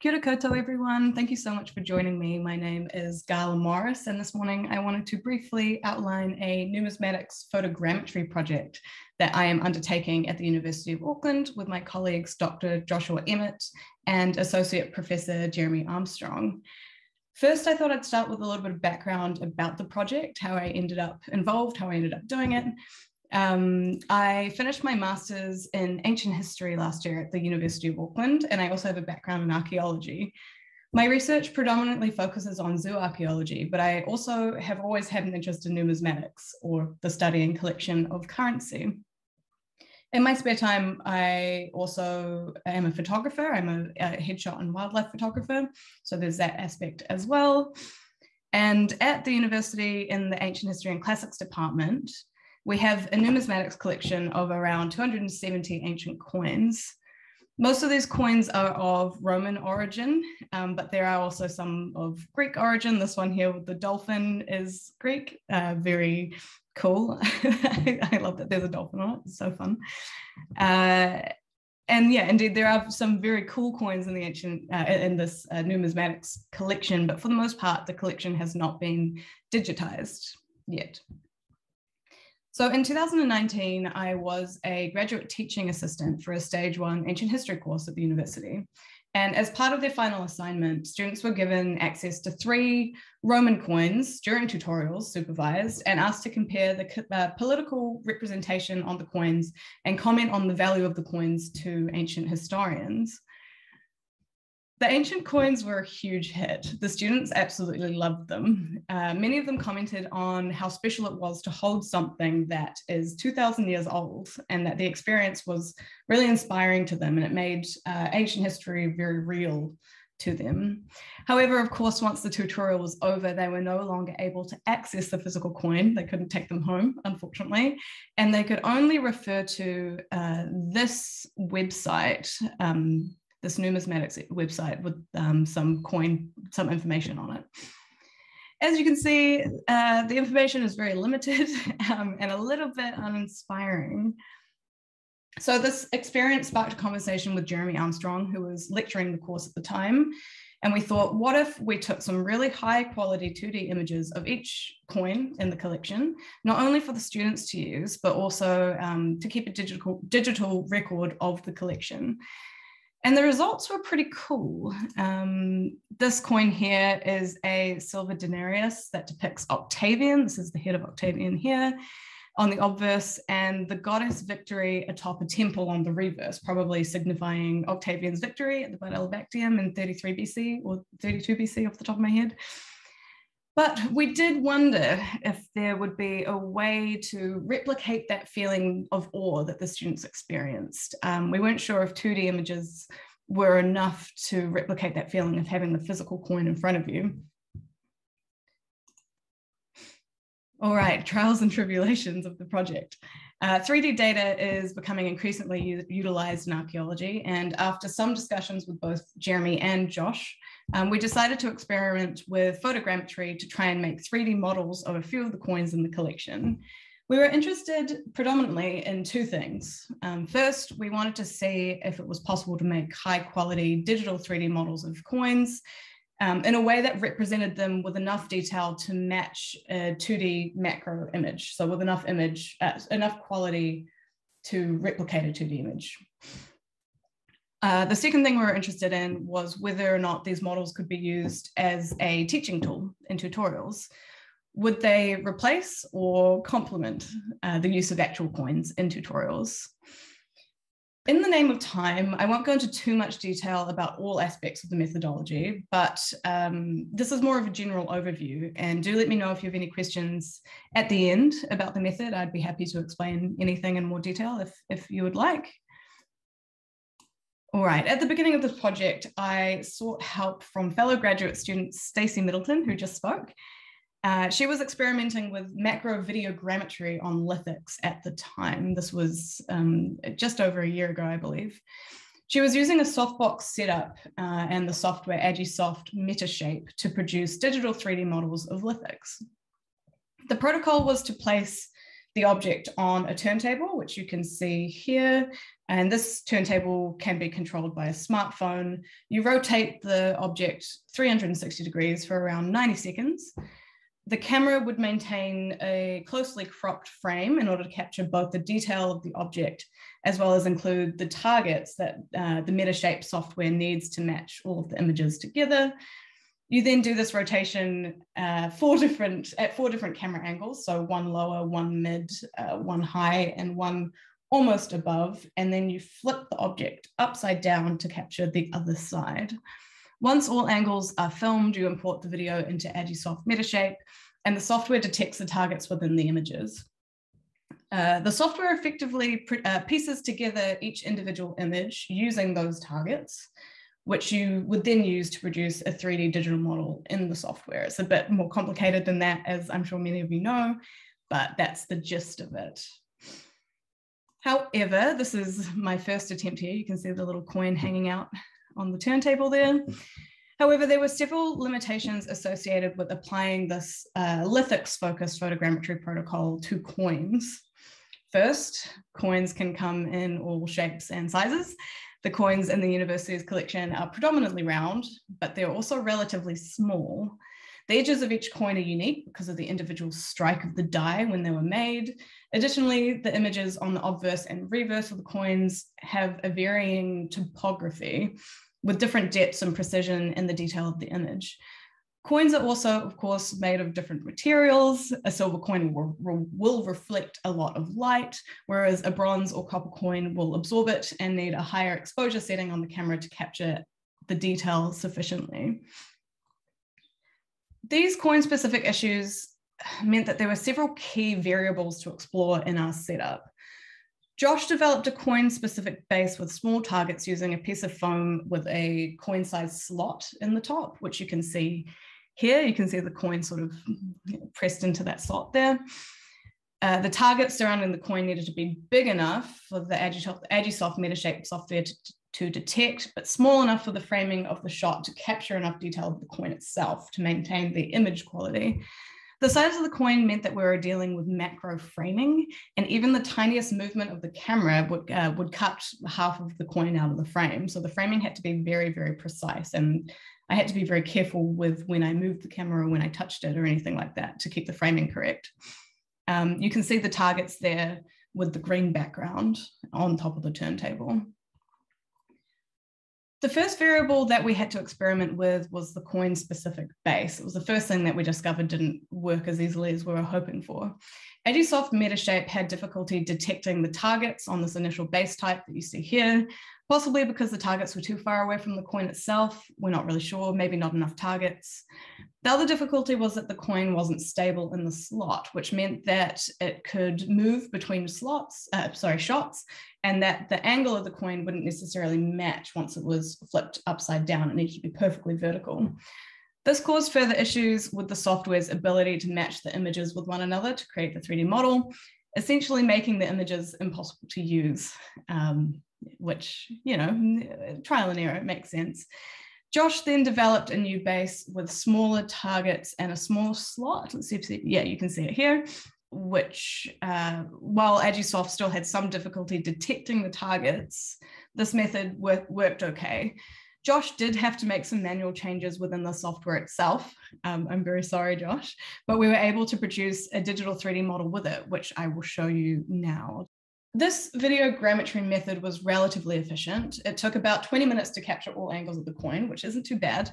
Kia ora koutou, everyone. Thank you so much for joining me. My name is Gala Morris, and this morning I wanted to briefly outline a numismatics photogrammetry project that I am undertaking at the University of Auckland with my colleagues, Dr. Joshua Emmitt and Associate Professor Jeremy Armstrong. First, I thought I'd start with a little bit of background about the project, how I ended up involved, how I ended up doing it, um, I finished my master's in ancient history last year at the University of Auckland, and I also have a background in archaeology. My research predominantly focuses on zoo archaeology, but I also have always had an interest in numismatics or the study and collection of currency. In my spare time, I also am a photographer. I'm a, a headshot and wildlife photographer. So there's that aspect as well. And at the university in the Ancient History and Classics department, we have a numismatics collection of around 270 ancient coins. Most of these coins are of Roman origin, um, but there are also some of Greek origin. This one here with the dolphin is Greek, uh, very cool. I love that there's a dolphin on it, it's so fun. Uh, and yeah, indeed, there are some very cool coins in the ancient uh, in this uh, numismatics collection, but for the most part, the collection has not been digitized yet. So in 2019, I was a graduate teaching assistant for a stage one ancient history course at the university. And as part of their final assignment, students were given access to three Roman coins during tutorials supervised and asked to compare the uh, political representation on the coins and comment on the value of the coins to ancient historians. The ancient coins were a huge hit. The students absolutely loved them. Uh, many of them commented on how special it was to hold something that is 2,000 years old and that the experience was really inspiring to them and it made uh, ancient history very real to them. However, of course, once the tutorial was over, they were no longer able to access the physical coin. They couldn't take them home, unfortunately, and they could only refer to uh, this website, um, this numismatics website with um, some coin, some information on it. As you can see, uh, the information is very limited um, and a little bit uninspiring. So this experience sparked a conversation with Jeremy Armstrong, who was lecturing the course at the time. And we thought, what if we took some really high quality 2D images of each coin in the collection, not only for the students to use, but also um, to keep a digital, digital record of the collection. And the results were pretty cool. Um, this coin here is a silver denarius that depicts Octavian. This is the head of Octavian here on the obverse, and the goddess victory atop a temple on the reverse, probably signifying Octavian's victory at the Battle of Actium in 33 BC or 32 BC off the top of my head. But we did wonder if there would be a way to replicate that feeling of awe that the students experienced. Um, we weren't sure if 2D images were enough to replicate that feeling of having the physical coin in front of you. All right, trials and tribulations of the project. Uh, 3D data is becoming increasingly utilized in archaeology, and after some discussions with both Jeremy and Josh, um, we decided to experiment with photogrammetry to try and make 3D models of a few of the coins in the collection. We were interested predominantly in two things. Um, first, we wanted to see if it was possible to make high quality digital 3D models of coins um, in a way that represented them with enough detail to match a 2D macro image. So with enough image, uh, enough quality to replicate a 2D image. Uh, the second thing we were interested in was whether or not these models could be used as a teaching tool in tutorials. Would they replace or complement uh, the use of actual coins in tutorials? In the name of time, I won't go into too much detail about all aspects of the methodology, but um, this is more of a general overview. And do let me know if you have any questions at the end about the method. I'd be happy to explain anything in more detail if, if you would like. All right, at the beginning of this project, I sought help from fellow graduate student Stacey Middleton, who just spoke, uh, she was experimenting with macro videogrammetry on lithics at the time. This was um, just over a year ago, I believe. She was using a softbox setup uh, and the software Agisoft Metashape to produce digital 3D models of lithics. The protocol was to place the object on a turntable, which you can see here. And this turntable can be controlled by a smartphone. You rotate the object 360 degrees for around 90 seconds. The camera would maintain a closely cropped frame in order to capture both the detail of the object as well as include the targets that uh, the Metashape software needs to match all of the images together. You then do this rotation uh, four different at four different camera angles, so one lower, one mid, uh, one high, and one almost above, and then you flip the object upside down to capture the other side. Once all angles are filmed, you import the video into Agisoft Metashape, and the software detects the targets within the images. Uh, the software effectively uh, pieces together each individual image using those targets which you would then use to produce a 3D digital model in the software. It's a bit more complicated than that, as I'm sure many of you know, but that's the gist of it. However, this is my first attempt here. You can see the little coin hanging out on the turntable there. However, there were several limitations associated with applying this uh, lithics focused photogrammetry protocol to coins. First, coins can come in all shapes and sizes, the coins in the university's collection are predominantly round, but they're also relatively small. The edges of each coin are unique because of the individual strike of the die when they were made. Additionally, the images on the obverse and reverse of the coins have a varying topography with different depths and precision in the detail of the image. Coins are also, of course, made of different materials. A silver coin will, will, reflect a lot of light, whereas a bronze or copper coin will absorb it and need a higher exposure setting on the camera to capture the detail sufficiently. These coin-specific issues meant that there were several key variables to explore in our setup. Josh developed a coin-specific base with small targets using a piece of foam with a coin-sized slot in the top, which you can see here you can see the coin sort of pressed into that slot there. Uh, the target surrounding the coin needed to be big enough for the Agisoft, Agisoft Metashape software to, to detect, but small enough for the framing of the shot to capture enough detail of the coin itself to maintain the image quality. The size of the coin meant that we were dealing with macro framing, and even the tiniest movement of the camera would, uh, would cut half of the coin out of the frame. So the framing had to be very, very precise. And I had to be very careful with when I moved the camera, when I touched it or anything like that to keep the framing correct. Um, you can see the targets there with the green background on top of the turntable. The first variable that we had to experiment with was the coin specific base. It was the first thing that we discovered didn't work as easily as we were hoping for. Agisoft Metashape had difficulty detecting the targets on this initial base type that you see here, possibly because the targets were too far away from the coin itself. We're not really sure, maybe not enough targets. The other difficulty was that the coin wasn't stable in the slot, which meant that it could move between slots, uh, sorry, shots, and that the angle of the coin wouldn't necessarily match once it was flipped upside down. It needed to be perfectly vertical. This caused further issues with the software's ability to match the images with one another to create the 3D model, essentially making the images impossible to use. Um, which, you know, trial and error, it makes sense. Josh then developed a new base with smaller targets and a small slot. Let's see if, yeah, you can see it here, which uh, while Agisoft still had some difficulty detecting the targets, this method work, worked okay. Josh did have to make some manual changes within the software itself. Um, I'm very sorry, Josh, but we were able to produce a digital 3D model with it, which I will show you now. This video grammetry method was relatively efficient. It took about 20 minutes to capture all angles of the coin, which isn't too bad.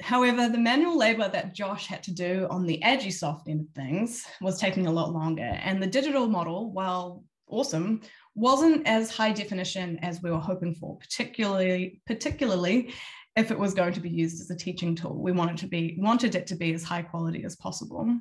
However, the manual labor that Josh had to do on the Agisoft end of things was taking a lot longer. And the digital model, while awesome, wasn't as high definition as we were hoping for, particularly, particularly if it was going to be used as a teaching tool. We wanted to be wanted it to be as high quality as possible.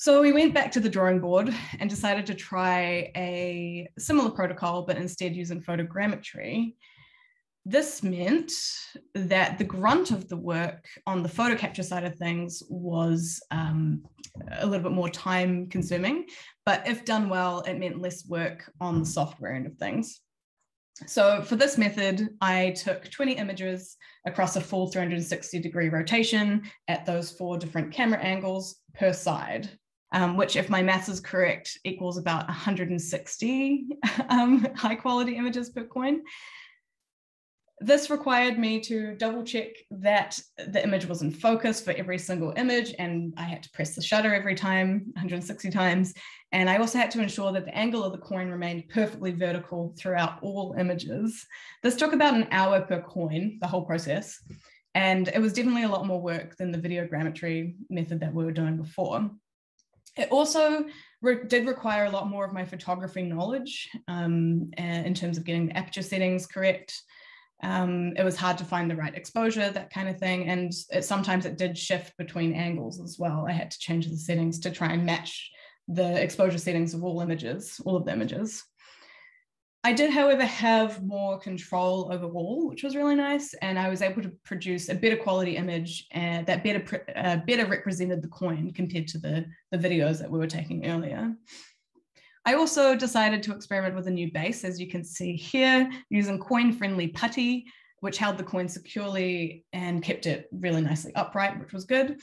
So we went back to the drawing board and decided to try a similar protocol, but instead using photogrammetry. This meant that the grunt of the work on the photo capture side of things was um, a little bit more time consuming, but if done well, it meant less work on the software end of things. So for this method, I took 20 images across a full 360 degree rotation at those four different camera angles per side. Um, which if my maths is correct, equals about 160 um, high quality images per coin. This required me to double check that the image was in focus for every single image, and I had to press the shutter every time, 160 times. And I also had to ensure that the angle of the coin remained perfectly vertical throughout all images. This took about an hour per coin, the whole process. And it was definitely a lot more work than the videogrammetry method that we were doing before. It also re did require a lot more of my photography knowledge um, in terms of getting the aperture settings correct, um, it was hard to find the right exposure, that kind of thing. And it, sometimes it did shift between angles as well. I had to change the settings to try and match the exposure settings of all images, all of the images. I did, however, have more control over overall, which was really nice. And I was able to produce a better quality image and that better, uh, better represented the coin compared to the, the videos that we were taking earlier. I also decided to experiment with a new base, as you can see here, using coin-friendly putty, which held the coin securely and kept it really nicely upright, which was good.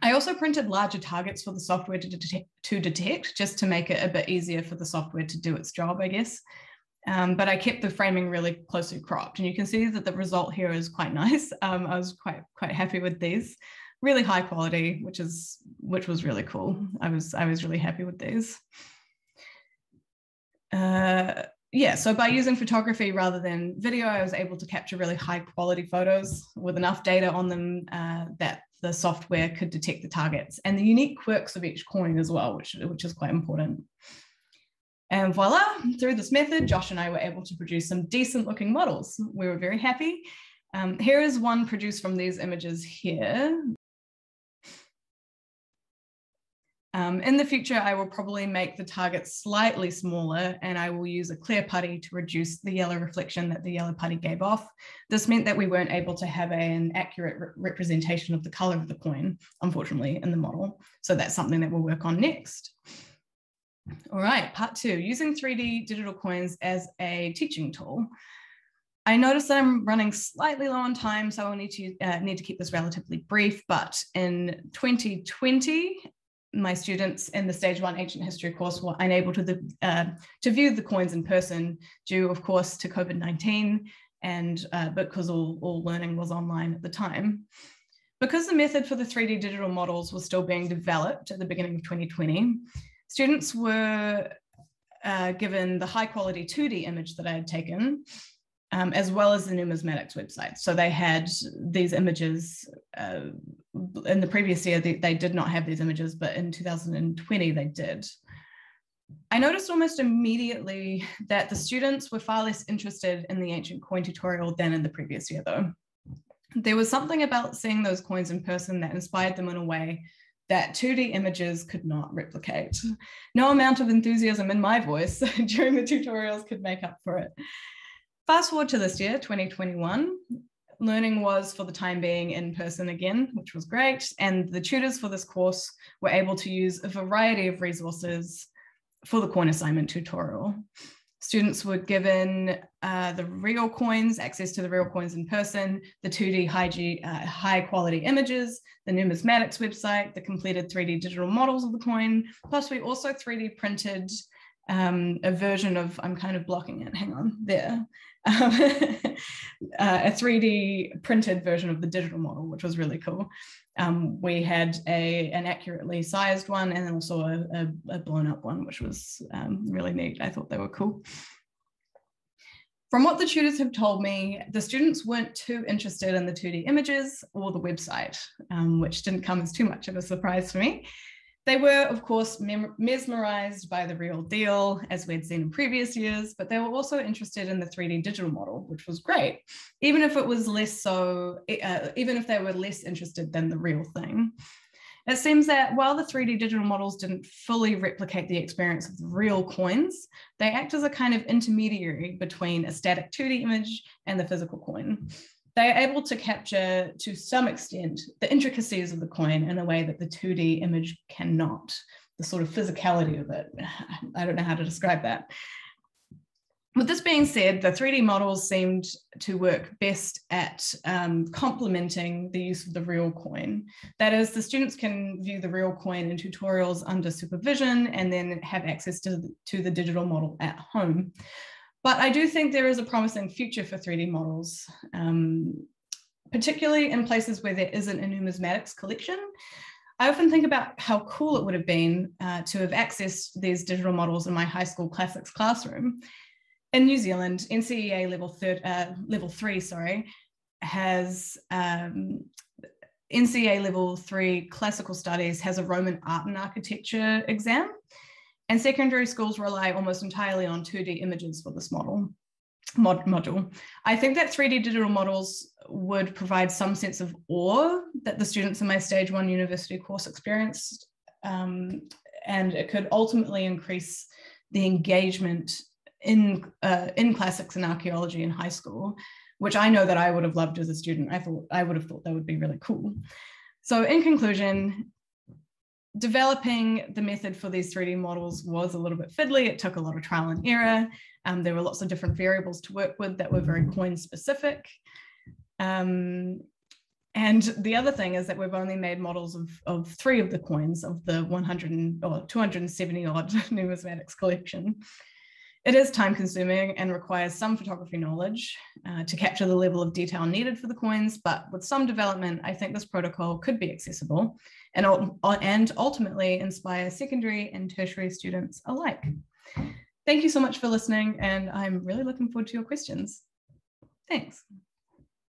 I also printed larger targets for the software to, to detect, just to make it a bit easier for the software to do its job, I guess. Um, but I kept the framing really closely cropped, and you can see that the result here is quite nice. Um, I was quite quite happy with these, really high quality, which is which was really cool. I was I was really happy with these uh, yeah, so by using photography rather than video, I was able to capture really high quality photos with enough data on them uh, that the software could detect the targets and the unique quirks of each coin as well, which, which is quite important. And voila, through this method, Josh and I were able to produce some decent looking models. We were very happy. Um, here is one produced from these images here. Um, in the future, I will probably make the target slightly smaller and I will use a clear putty to reduce the yellow reflection that the yellow putty gave off. This meant that we weren't able to have an accurate re representation of the color of the coin, unfortunately, in the model. So that's something that we'll work on next. All right, part two, using 3D digital coins as a teaching tool. I noticed that I'm running slightly low on time, so I'll need to uh, need to keep this relatively brief. But in 2020, my students in the stage one ancient history course were unable to, the, uh, to view the coins in person due of course to COVID-19 and uh, because all, all learning was online at the time. Because the method for the 3D digital models was still being developed at the beginning of 2020, students were uh, given the high quality 2D image that I had taken um, as well as the numismatics website. So they had these images uh, in the previous year, they, they did not have these images, but in 2020 they did. I noticed almost immediately that the students were far less interested in the ancient coin tutorial than in the previous year though. There was something about seeing those coins in person that inspired them in a way that 2D images could not replicate. No amount of enthusiasm in my voice during the tutorials could make up for it. Fast forward to this year, 2021, learning was for the time being in person again, which was great. And the tutors for this course were able to use a variety of resources for the corn assignment tutorial. Students were given uh, the real coins, access to the real coins in person, the 2D high, G, uh, high quality images, the numismatics website, the completed 3D digital models of the coin. Plus we also 3D printed um, a version of, I'm kind of blocking it, hang on, there, um, uh, a 3D printed version of the digital model, which was really cool. Um, we had a, an accurately sized one and then also a, a, a blown up one, which was um, really neat. I thought they were cool. From what the tutors have told me, the students weren't too interested in the 2D images or the website, um, which didn't come as too much of a surprise for me. They were, of course, mesmerized by the real deal, as we'd seen in previous years, but they were also interested in the 3D digital model, which was great, even if it was less so, uh, even if they were less interested than the real thing. It seems that while the 3D digital models didn't fully replicate the experience of the real coins, they act as a kind of intermediary between a static 2D image and the physical coin they are able to capture to some extent the intricacies of the coin in a way that the 2D image cannot, the sort of physicality of it. I don't know how to describe that. with this being said, the 3D models seemed to work best at um, complementing the use of the real coin. That is, the students can view the real coin in tutorials under supervision and then have access to, to the digital model at home. But I do think there is a promising future for 3D models, um, particularly in places where there isn't a numismatics collection. I often think about how cool it would have been uh, to have accessed these digital models in my high school classics classroom in New Zealand, NCEA level third, uh, level three, sorry, has um, NCEA level three classical studies has a Roman art and architecture exam, and secondary schools rely almost entirely on 2D images for this model mod module. I think that 3D digital models would provide some sense of awe that the students in my stage one university course experienced, um, and it could ultimately increase the engagement in uh, in classics and archaeology in high school, which I know that I would have loved as a student. I thought I would have thought that would be really cool. So in conclusion, developing the method for these 3D models was a little bit fiddly. It took a lot of trial and error. Um, there were lots of different variables to work with that were very coin specific. Um, and the other thing is that we've only made models of, of three of the coins of the 100 or 270 odd numismatics collection. It is time consuming and requires some photography knowledge uh, to capture the level of detail needed for the coins, but with some development, I think this protocol could be accessible and, and ultimately inspire secondary and tertiary students alike. Thank you so much for listening and I'm really looking forward to your questions. Thanks.